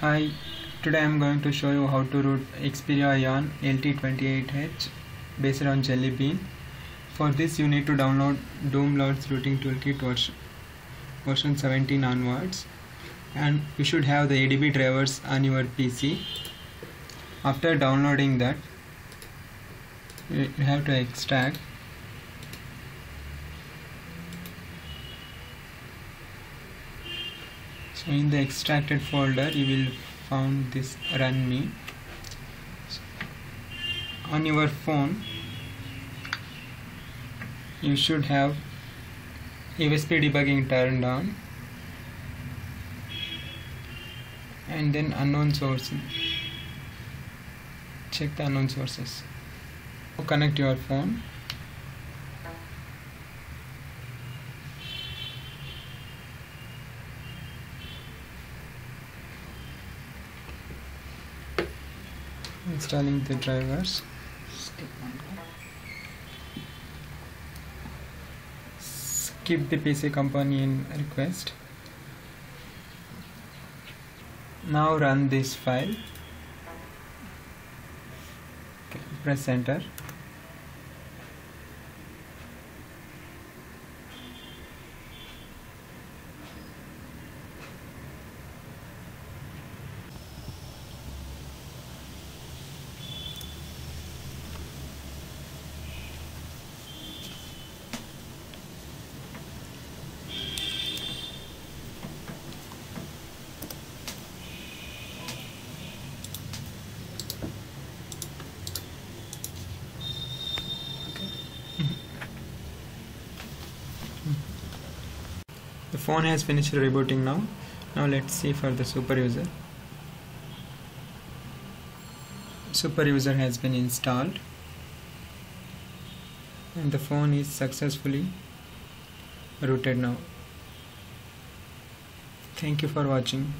Hi, today I am going to show you how to root Xperia Ion LT28H based on Jelly Bean. For this you need to download Doom Lords Rooting Toolkit version 17 onwards and you should have the ADB drivers on your PC. After downloading that you have to extract so in the extracted folder you will found this run me on your phone you should have USB debugging turned on and then unknown source check the unknown sources. Connect your phone installing the drivers. Skip the PC companion request. Now run this file. Okay, press enter the phone has finished rebooting now. Now let's see for the super user. Super user has been installed. And the phone is successfully rooted now. Thank you for watching